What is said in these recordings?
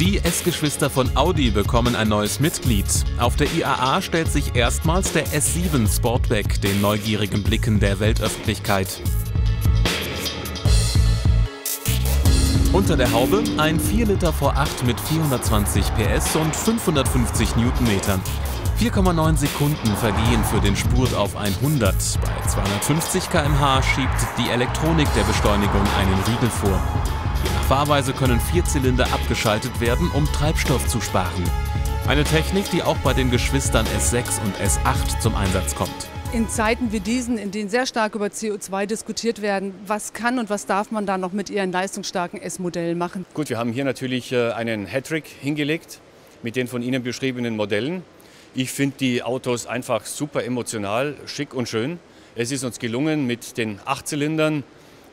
Die S-Geschwister von Audi bekommen ein neues Mitglied. Auf der IAA stellt sich erstmals der S7 Sportback den neugierigen Blicken der Weltöffentlichkeit. Unter der Haube ein 4 Liter V8 mit 420 PS und 550 Newtonmetern. 4,9 Sekunden vergehen für den Spurt auf 100. Bei 250 km/h schiebt die Elektronik der Beschleunigung einen Riegel vor. Fahrweise können Vierzylinder abgeschaltet werden, um Treibstoff zu sparen. Eine Technik, die auch bei den Geschwistern S6 und S8 zum Einsatz kommt. In Zeiten wie diesen, in denen sehr stark über CO2 diskutiert werden, was kann und was darf man da noch mit Ihren leistungsstarken S-Modellen machen? Gut, wir haben hier natürlich äh, einen Hattrick hingelegt mit den von Ihnen beschriebenen Modellen. Ich finde die Autos einfach super emotional, schick und schön. Es ist uns gelungen, mit den Achtzylindern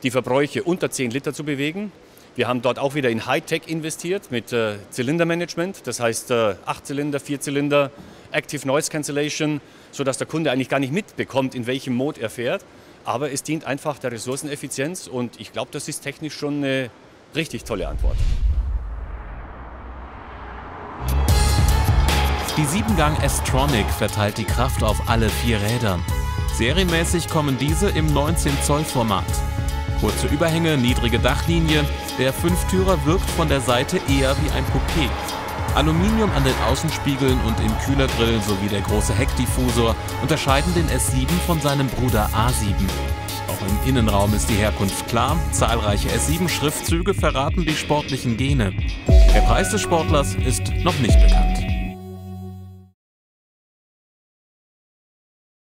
die Verbräuche unter 10 Liter zu bewegen. Wir haben dort auch wieder in Hightech investiert mit äh, Zylindermanagement, das heißt äh, Achtzylinder, Vierzylinder, Active Noise Cancellation, sodass der Kunde eigentlich gar nicht mitbekommt, in welchem Mode er fährt. Aber es dient einfach der Ressourceneffizienz und ich glaube, das ist technisch schon eine richtig tolle Antwort. Die 7-Gang S-Tronic verteilt die Kraft auf alle vier Räder. Serienmäßig kommen diese im 19 Zoll Format. Kurze Überhänge, niedrige Dachlinie. Der Fünftürer wirkt von der Seite eher wie ein Coupé. Aluminium an den Außenspiegeln und im Kühlergrill sowie der große Heckdiffusor unterscheiden den S7 von seinem Bruder A7. Auch im Innenraum ist die Herkunft klar. Zahlreiche S7-Schriftzüge verraten die sportlichen Gene. Der Preis des Sportlers ist noch nicht bekannt.